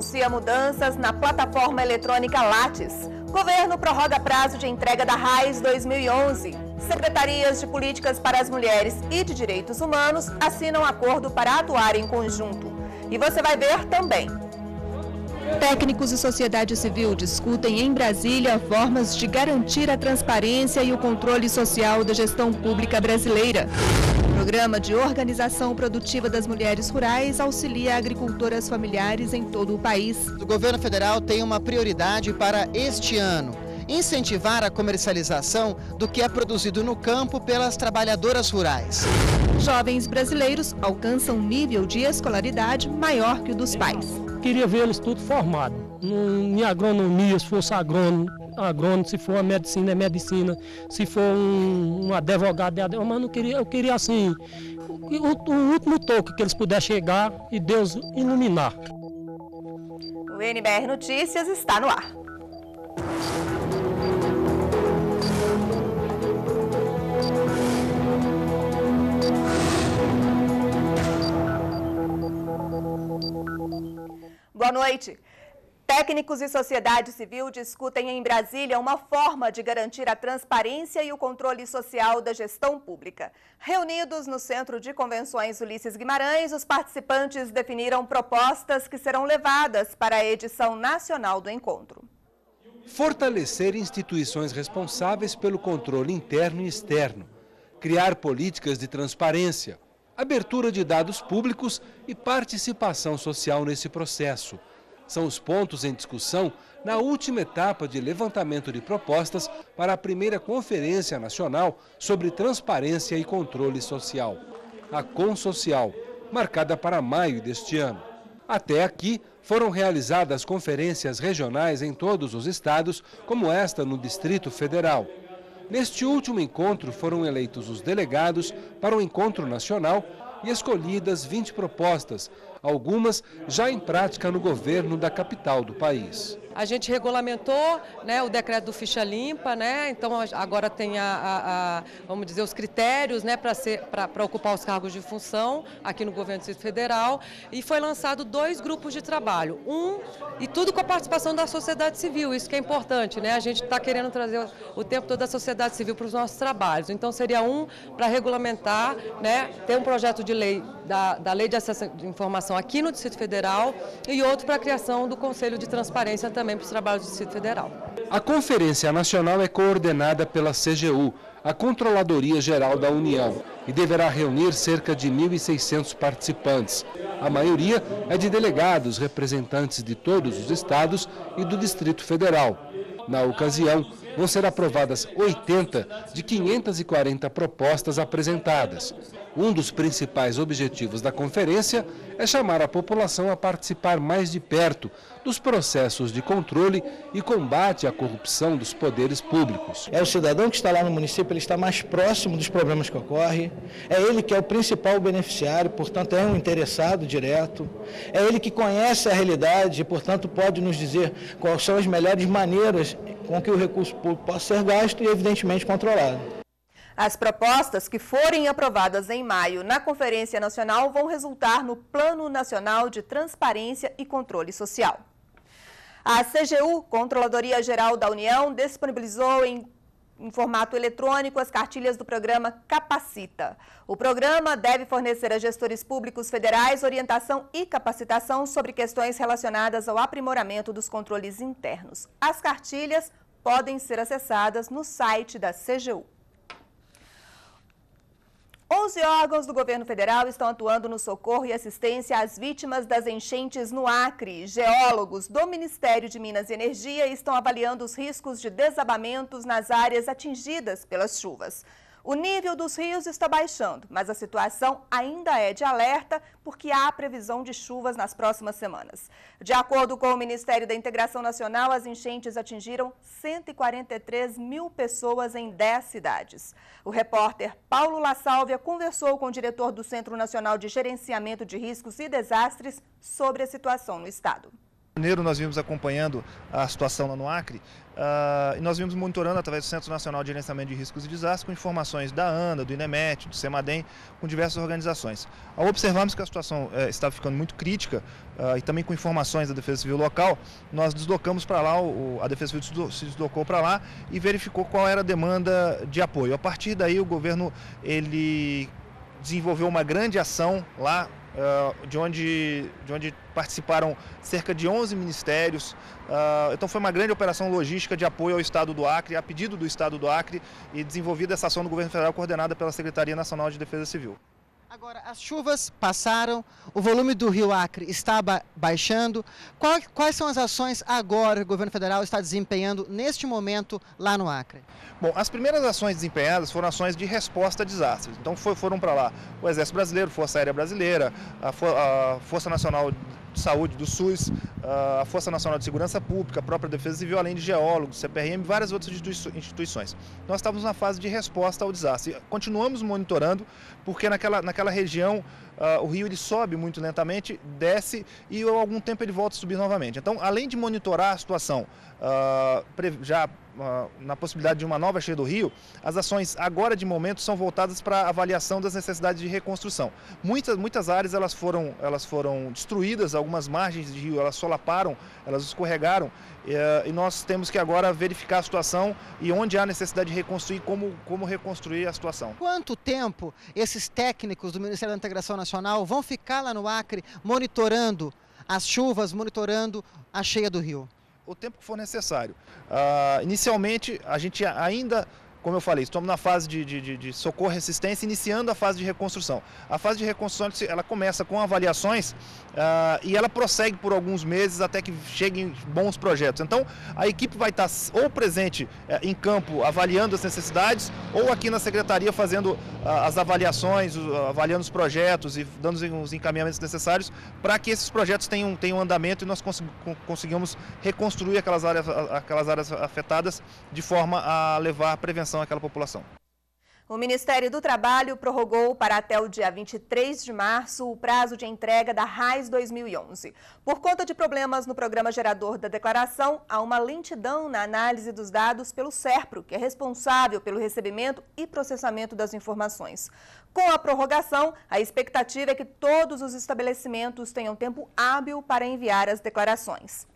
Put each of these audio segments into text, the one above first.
Anuncia mudanças na plataforma eletrônica Lattes. Governo prorroga prazo de entrega da RAIS 2011. Secretarias de Políticas para as Mulheres e de Direitos Humanos assinam acordo para atuar em conjunto. E você vai ver também. Técnicos e sociedade civil discutem em Brasília formas de garantir a transparência e o controle social da gestão pública brasileira. O programa de Organização Produtiva das Mulheres Rurais auxilia agricultoras familiares em todo o país. O governo federal tem uma prioridade para este ano incentivar a comercialização do que é produzido no campo pelas trabalhadoras rurais. Jovens brasileiros alcançam nível de escolaridade maior que o dos pais. Queria ver eles tudo formado, em agronomia, se fosse agrônomo, agrônomo, se for a medicina, é medicina, se for um, um advogado, é advogado, mas não queria, eu queria assim, o, o último toque que eles pudessem chegar e Deus iluminar. O NBR Notícias está no ar. Boa noite. Técnicos e sociedade civil discutem em Brasília uma forma de garantir a transparência e o controle social da gestão pública. Reunidos no Centro de Convenções Ulisses Guimarães, os participantes definiram propostas que serão levadas para a edição nacional do encontro. Fortalecer instituições responsáveis pelo controle interno e externo. Criar políticas de transparência abertura de dados públicos e participação social nesse processo. São os pontos em discussão na última etapa de levantamento de propostas para a primeira Conferência Nacional sobre Transparência e Controle Social, a Consocial, marcada para maio deste ano. Até aqui, foram realizadas conferências regionais em todos os estados, como esta no Distrito Federal. Neste último encontro foram eleitos os delegados para o encontro nacional e escolhidas 20 propostas, algumas já em prática no governo da capital do país. A gente regulamentou né, o decreto do ficha limpa, né, então agora tem a, a, a vamos dizer, os critérios né, para ocupar os cargos de função aqui no governo do Distrito Federal e foi lançado dois grupos de trabalho. Um, e tudo com a participação da sociedade civil, isso que é importante, né? A gente está querendo trazer o, tempo todo a sociedade civil para os nossos trabalhos. Então seria um para regulamentar, né, ter um projeto de lei da, da Lei de Acesso à Informação aqui no Distrito Federal e outro para a criação do Conselho de Transparência também para os trabalhos do Distrito Federal. A Conferência Nacional é coordenada pela CGU, a Controladoria Geral da União, e deverá reunir cerca de 1.600 participantes. A maioria é de delegados representantes de todos os estados e do Distrito Federal. Na ocasião, vão ser aprovadas 80 de 540 propostas apresentadas. Um dos principais objetivos da conferência é chamar a população a participar mais de perto dos processos de controle e combate à corrupção dos poderes públicos. É o cidadão que está lá no município, ele está mais próximo dos problemas que ocorrem, é ele que é o principal beneficiário, portanto é um interessado direto, é ele que conhece a realidade e, portanto, pode nos dizer quais são as melhores maneiras com que o recurso público possa ser gasto e, evidentemente, controlado. As propostas que forem aprovadas em maio na Conferência Nacional vão resultar no Plano Nacional de Transparência e Controle Social. A CGU, Controladoria Geral da União, disponibilizou em, em formato eletrônico as cartilhas do programa Capacita. O programa deve fornecer a gestores públicos federais orientação e capacitação sobre questões relacionadas ao aprimoramento dos controles internos. As cartilhas podem ser acessadas no site da CGU. 11 órgãos do governo federal estão atuando no socorro e assistência às vítimas das enchentes no Acre. Geólogos do Ministério de Minas e Energia estão avaliando os riscos de desabamentos nas áreas atingidas pelas chuvas. O nível dos rios está baixando, mas a situação ainda é de alerta porque há previsão de chuvas nas próximas semanas. De acordo com o Ministério da Integração Nacional, as enchentes atingiram 143 mil pessoas em 10 cidades. O repórter Paulo La Sálvia conversou com o diretor do Centro Nacional de Gerenciamento de Riscos e Desastres sobre a situação no estado. Janeiro nós vimos acompanhando a situação lá no Acre uh, e nós vimos monitorando através do Centro Nacional de Gerenciamento de Riscos e Desastres com informações da ANDA, do INEMET, do CEMADEM, com diversas organizações. Ao observarmos que a situação uh, estava ficando muito crítica uh, e também com informações da Defesa Civil local, nós deslocamos para lá, o, a Defesa Civil se deslocou para lá e verificou qual era a demanda de apoio. A partir daí o governo ele desenvolveu uma grande ação lá uh, de, onde, de onde participaram cerca de 11 ministérios. Uh, então foi uma grande operação logística de apoio ao Estado do Acre, a pedido do Estado do Acre, e desenvolvida essa ação do governo federal coordenada pela Secretaria Nacional de Defesa Civil. Agora, as chuvas passaram, o volume do rio Acre está ba baixando. Qual, quais são as ações agora que o governo federal está desempenhando neste momento lá no Acre? Bom, as primeiras ações desempenhadas foram ações de resposta a desastres. Então foi, foram para lá o Exército Brasileiro, Força Aérea Brasileira, a, a Força Nacional de Saúde do SUS, a Força Nacional de Segurança Pública, a própria Defesa Civil, além de geólogos, CPRM várias outras instituições. Nós estávamos na fase de resposta ao desastre. Continuamos monitorando, porque naquela, naquela região uh, o rio ele sobe muito lentamente, desce e algum tempo ele volta a subir novamente. Então, além de monitorar a situação uh, já na possibilidade de uma nova cheia do rio, as ações agora de momento são voltadas para avaliação das necessidades de reconstrução. Muitas, muitas áreas elas foram, elas foram destruídas, algumas margens de rio elas solaparam, elas escorregaram e nós temos que agora verificar a situação e onde há necessidade de reconstruir, como, como reconstruir a situação. Quanto tempo esses técnicos do Ministério da Integração Nacional vão ficar lá no Acre monitorando as chuvas, monitorando a cheia do rio? o tempo que for necessário. Uh, inicialmente, a gente ainda como eu falei, estamos na fase de, de, de, socorro e resistência, iniciando a fase de reconstrução. A fase de reconstrução ela começa com avaliações uh, e ela prossegue por alguns meses até que cheguem bons projetos. Então, a equipe vai estar ou presente uh, em campo avaliando as necessidades, ou aqui na secretaria fazendo uh, as avaliações, avaliando os projetos e dando os encaminhamentos necessários para que esses projetos tenham, tenham andamento e nós cons consigamos reconstruir aquelas áreas, aquelas áreas afetadas de forma a levar a prevenção atenção àquela população. O Ministério do Trabalho prorrogou para até o dia 23 de março o prazo de entrega da RAIS 2011. Por conta de problemas no programa gerador da declaração, há uma lentidão na análise dos dados pelo SERPRO, que é responsável pelo recebimento e processamento das informações. Com a prorrogação, a expectativa é que todos os estabelecimentos tenham tempo hábil para enviar as declarações.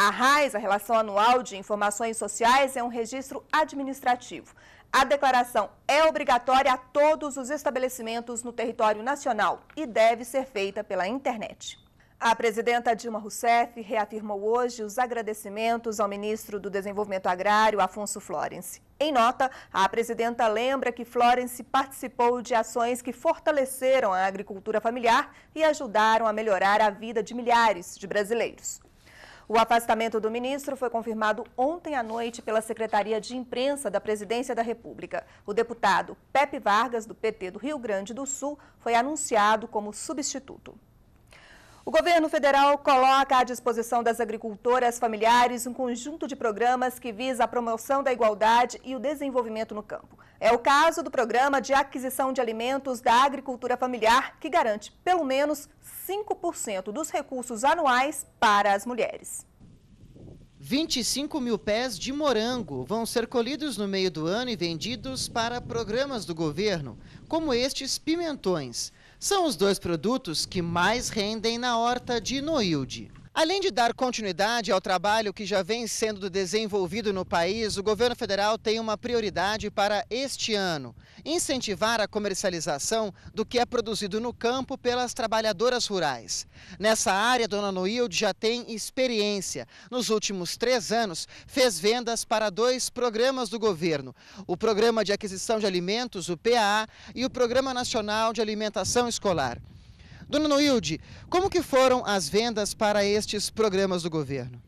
A RAIS, a Relação Anual de Informações Sociais, é um registro administrativo. A declaração é obrigatória a todos os estabelecimentos no território nacional e deve ser feita pela internet. A presidenta Dilma Rousseff reafirmou hoje os agradecimentos ao ministro do Desenvolvimento Agrário, Afonso Florence. Em nota, a presidenta lembra que Florence participou de ações que fortaleceram a agricultura familiar e ajudaram a melhorar a vida de milhares de brasileiros. O afastamento do ministro foi confirmado ontem à noite pela Secretaria de Imprensa da Presidência da República. O deputado Pepe Vargas, do PT do Rio Grande do Sul, foi anunciado como substituto. O governo federal coloca à disposição das agricultoras familiares um conjunto de programas que visa a promoção da igualdade e o desenvolvimento no campo. É o caso do programa de aquisição de alimentos da agricultura familiar, que garante pelo menos 5% dos recursos anuais para as mulheres. 25 mil pés de morango vão ser colhidos no meio do ano e vendidos para programas do governo, como estes pimentões. São os dois produtos que mais rendem na horta de Noilde. Além de dar continuidade ao trabalho que já vem sendo desenvolvido no país, o governo federal tem uma prioridade para este ano: incentivar a comercialização do que é produzido no campo pelas trabalhadoras rurais. Nessa área, Dona Noilde já tem experiência. Nos últimos três anos, fez vendas para dois programas do governo: o Programa de Aquisição de Alimentos, o PAA, e o Programa Nacional de Alimentação Escolar. Dona Noilde, como que foram as vendas para estes programas do governo?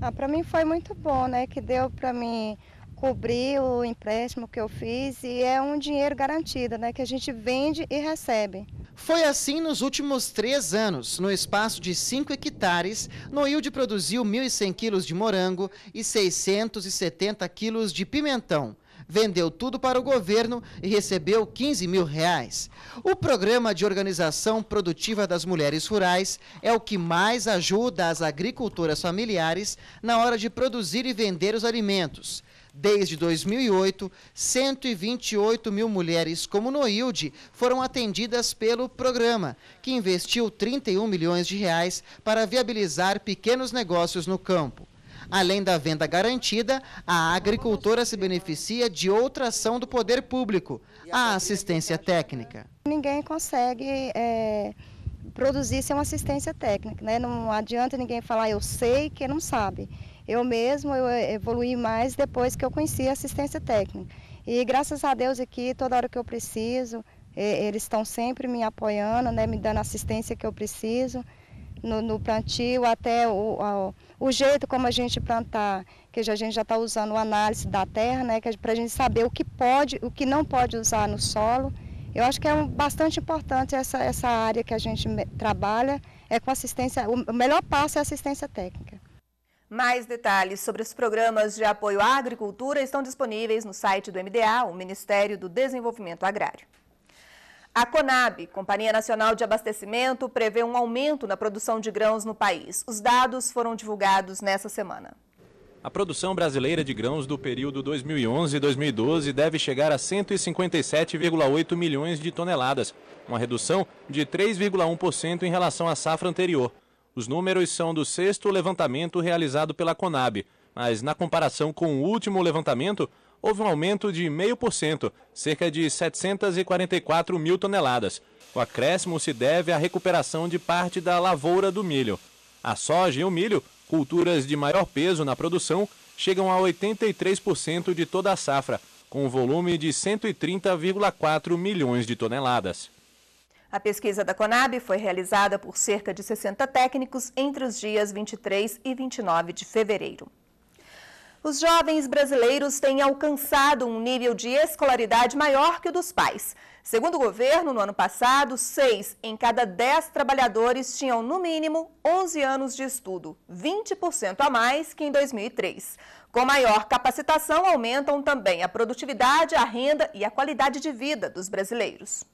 Ah, para mim foi muito bom, né? Que deu para mim cobrir o empréstimo que eu fiz e é um dinheiro garantido, né? Que a gente vende e recebe. Foi assim nos últimos três anos. No espaço de 5 hectares, Noilde produziu 1.100 quilos de morango e 670 quilos de pimentão vendeu tudo para o governo e recebeu 15 mil reais. O Programa de Organização Produtiva das Mulheres Rurais é o que mais ajuda as agricultoras familiares na hora de produzir e vender os alimentos. Desde 2008, 128 mil mulheres como Noilde foram atendidas pelo programa, que investiu 31 milhões de reais para viabilizar pequenos negócios no campo. Além da venda garantida, a agricultora se beneficia de outra ação do poder público, a assistência técnica. Ninguém consegue é, produzir sem uma assistência técnica, né? Não adianta ninguém falar eu sei que não sabe. Eu mesmo eu evoluí mais depois que eu conheci a assistência técnica. E graças a Deus aqui, toda hora que eu preciso, eles estão sempre me apoiando, né, me dando a assistência que eu preciso no, no plantio, até o, o, o, jeito como a gente plantar, que a gente já está usando análise da terra, né, para a gente saber o que pode, o que não pode usar no solo. Eu acho que é bastante importante essa, essa área que a gente trabalha, é com assistência, o melhor passo é assistência técnica. Mais detalhes sobre os programas de apoio à agricultura estão disponíveis no site do MDA, o Ministério do Desenvolvimento Agrário. A Conab, Companhia Nacional de Abastecimento, prevê um aumento na produção de grãos no país. Os dados foram divulgados nessa semana. A produção brasileira de grãos do período 2011-2012 deve chegar a 157,8 milhões de toneladas, uma redução de 3,1% em relação à safra anterior. Os números são do sexto levantamento realizado pela Conab, mas na comparação com o último levantamento, houve um aumento de 0,5%, cerca de 744 mil toneladas. O acréscimo se deve à recuperação de parte da lavoura do milho. A soja e o milho, culturas de maior peso na produção, chegam a 83% de toda a safra, com um volume de 130,4 milhões de toneladas. A pesquisa da Conab foi realizada por cerca de 60 técnicos entre os dias 23 e 29 de fevereiro. Os jovens brasileiros têm alcançado um nível de escolaridade maior que o dos pais. Segundo o governo, no ano passado, seis em cada dez trabalhadores tinham, no mínimo, 11 anos de estudo, 20% a mais que em 2003. Com maior capacitação, aumentam também a produtividade, a renda e a qualidade de vida dos brasileiros.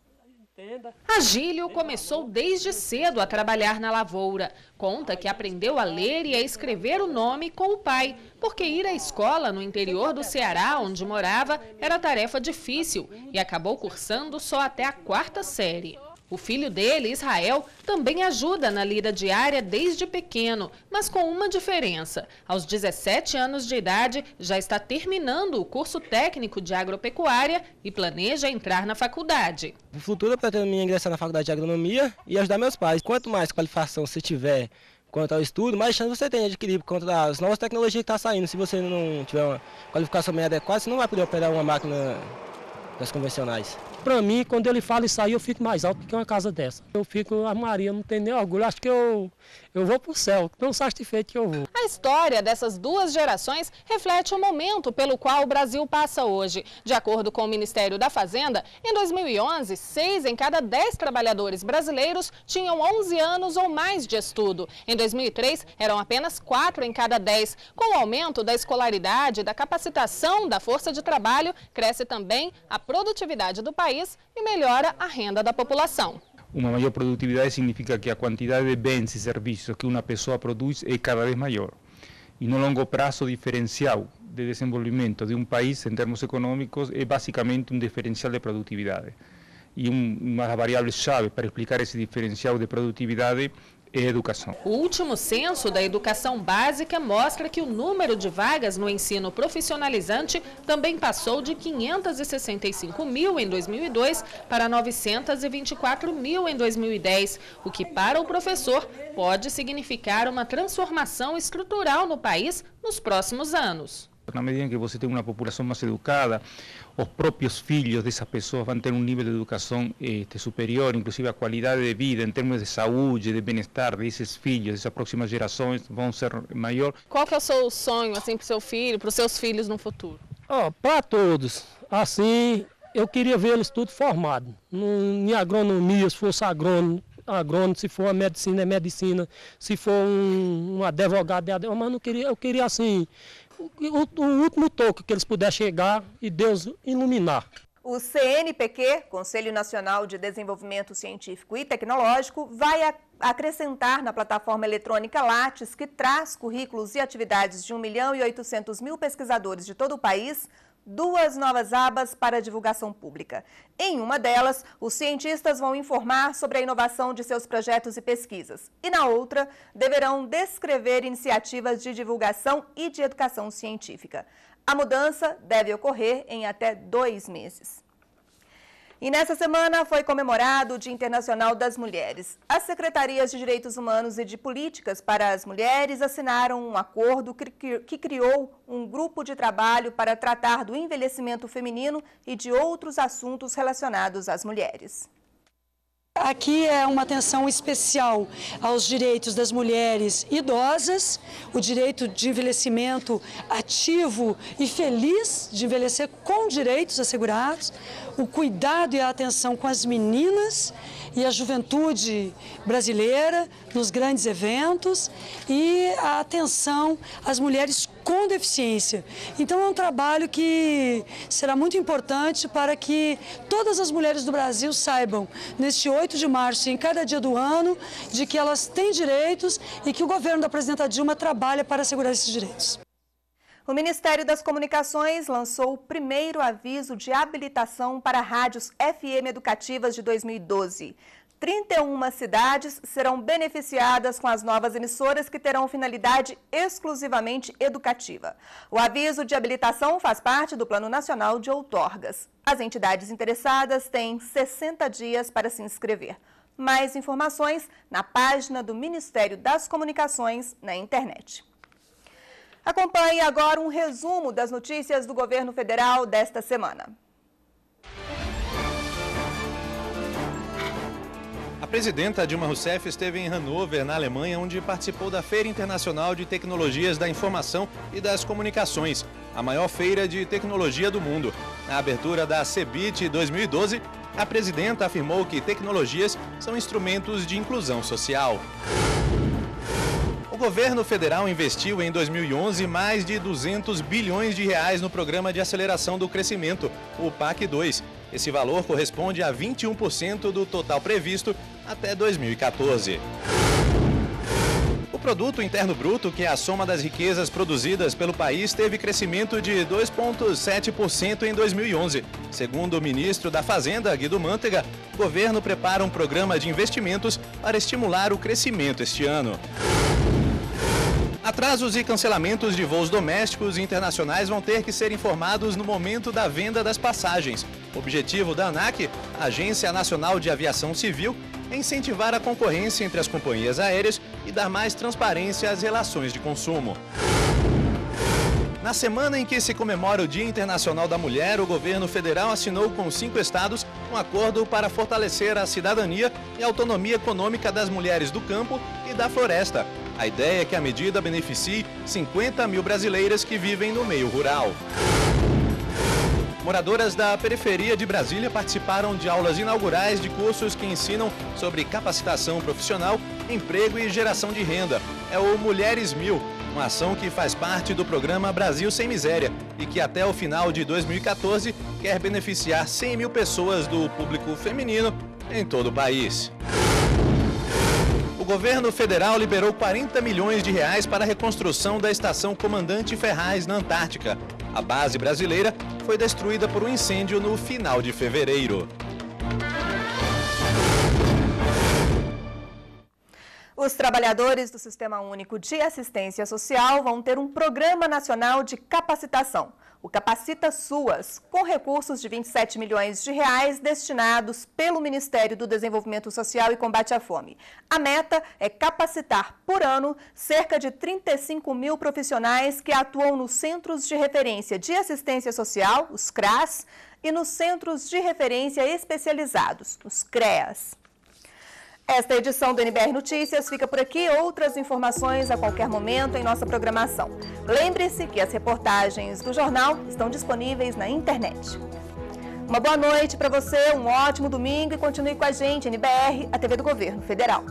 Agílio começou desde cedo a trabalhar na lavoura. Conta que aprendeu a ler e a escrever o nome com o pai, porque ir à escola no interior do Ceará, onde morava, era tarefa difícil e acabou cursando só até a quarta série. O filho dele, Israel, também ajuda na lida diária desde pequeno, mas com uma diferença. Aos 17 anos de idade, já está terminando o curso técnico de agropecuária e planeja entrar na faculdade. O futuro eu pretendo me ingressar na faculdade de agronomia e ajudar meus pais. Quanto mais qualificação você tiver quanto ao estudo, mais chance você tem de adquirir por conta das novas tecnologias que estão tá saindo. Se você não tiver uma qualificação bem adequada, você não vai poder operar uma máquina das convencionais. Para mim, quando ele fala isso aí, eu fico mais alto que uma casa dessa. Eu fico, a Maria, não tem nem orgulho. Acho que eu, eu vou para o céu, tão satisfeito que eu vou. A história dessas duas gerações reflete o momento pelo qual o Brasil passa hoje. De acordo com o Ministério da Fazenda, em 2011, seis em cada dez trabalhadores brasileiros tinham 11 anos ou mais de estudo. Em 2003, eram apenas quatro em cada dez. Com o aumento da escolaridade e da capacitação da força de trabalho, cresce também a produtividade do país e melhora a renda da população. Uma maior produtividade significa que a quantidade de bens e serviços que uma pessoa produz é cada vez maior. E no longo prazo, o diferencial de desenvolvimento de um país em termos econômicos é basicamente um diferencial de produtividade. E um, uma das variáveis-chave para explicar esse diferencial de produtividade e educação. O último censo da educação básica mostra que o número de vagas no ensino profissionalizante também passou de 565 mil em 2002 para 924 mil em 2010, o que para o professor pode significar uma transformação estrutural no país nos próximos anos. Na medida em que você tem uma população mais educada, os próprios filhos dessas pessoas vão ter um nível de educação este, superior, inclusive a qualidade de vida em termos de saúde, de bem-estar desses filhos, dessas próximas gerações vão ser maior. Qual que é o seu sonho assim para o seu filho, para os seus filhos no futuro? Oh, para todos. Assim, eu queria ver eles tudo formado. Em agronomia, se fosse agrônomo, agrônomo, se for a medicina, é medicina, se for um, um advogado, é advogado, mas não queria, eu queria assim, o, o último toque que eles puderem chegar e Deus iluminar. O CNPq, Conselho Nacional de Desenvolvimento Científico e Tecnológico, vai acrescentar na plataforma eletrônica Lattes, que traz currículos e atividades de 1 milhão e 800 mil pesquisadores de todo o país, duas novas abas para divulgação pública. Em uma delas, os cientistas vão informar sobre a inovação de seus projetos e pesquisas. E na outra, deverão descrever iniciativas de divulgação e de educação científica. A mudança deve ocorrer em até dois meses. E nessa semana foi comemorado o Dia Internacional das Mulheres. As Secretarias de Direitos Humanos e de Políticas para as Mulheres assinaram um acordo que criou um grupo de trabalho para tratar do envelhecimento feminino e de outros assuntos relacionados às mulheres. Aqui é uma atenção especial aos direitos das mulheres idosas, o direito de envelhecimento ativo e feliz de envelhecer com direitos assegurados, o cuidado e a atenção com as meninas e a juventude brasileira nos grandes eventos e a atenção às mulheres com deficiência. Então é um trabalho que será muito importante para que todas as mulheres do Brasil saibam, neste 8 de março e em cada dia do ano, de que elas têm direitos e que o governo da presidenta Dilma trabalha para assegurar esses direitos. O Ministério das Comunicações lançou o primeiro aviso de habilitação para rádios FM educativas de 2012. 31 cidades serão beneficiadas com as novas emissoras que terão finalidade exclusivamente educativa. O aviso de habilitação faz parte do Plano Nacional de Outorgas. As entidades interessadas têm 60 dias para se inscrever. Mais informações na página do Ministério das Comunicações na internet. Acompanhe agora um resumo das notícias do governo federal desta semana. A presidenta Dilma Rousseff esteve em Hannover, na Alemanha, onde participou da Feira Internacional de Tecnologias da Informação e das Comunicações, a maior feira de tecnologia do mundo. Na abertura da CEBIT 2012, a presidenta afirmou que tecnologias são instrumentos de inclusão social governo federal investiu em 2011 mais de 200 bilhões de reais no Programa de Aceleração do Crescimento, o PAC 2. Esse valor corresponde a 21% do total previsto até 2014. O produto interno bruto, que é a soma das riquezas produzidas pelo país, teve crescimento de 2.7% em 2011. Segundo o ministro da Fazenda, Guido Mantega, o governo prepara um programa de investimentos para estimular o crescimento este ano. Atrasos e cancelamentos de voos domésticos e internacionais vão ter que ser informados no momento da venda das passagens. O objetivo da ANAC, Agência Nacional de Aviação Civil, é incentivar a concorrência entre as companhias aéreas e dar mais transparência às relações de consumo. Na semana em que se comemora o Dia Internacional da Mulher, o governo federal assinou com cinco estados um acordo para fortalecer a cidadania e a autonomia econômica das mulheres do campo e da floresta, a ideia é que a medida beneficie 50 mil brasileiras que vivem no meio rural. Moradoras da periferia de Brasília participaram de aulas inaugurais de cursos que ensinam sobre capacitação profissional, emprego e geração de renda. É o Mulheres Mil, uma ação que faz parte do programa Brasil Sem Miséria e que até o final de 2014 quer beneficiar 100 mil pessoas do público feminino em todo o país governo federal liberou 40 milhões de reais para a reconstrução da estação Comandante Ferraz na Antártica. A base brasileira foi destruída por um incêndio no final de fevereiro. Os trabalhadores do Sistema Único de Assistência Social vão ter um programa nacional de capacitação o Capacita Suas, com recursos de 27 milhões de reais destinados pelo Ministério do Desenvolvimento Social e Combate à Fome. A meta é capacitar por ano cerca de 35 mil profissionais que atuam nos Centros de Referência de Assistência Social, os CRAS, e nos Centros de Referência Especializados, os CREAS. Esta edição do NBR Notícias fica por aqui. Outras informações a qualquer momento em nossa programação. Lembre-se que as reportagens do jornal estão disponíveis na internet. Uma boa noite para você, um ótimo domingo e continue com a gente, NBR, a TV do Governo Federal.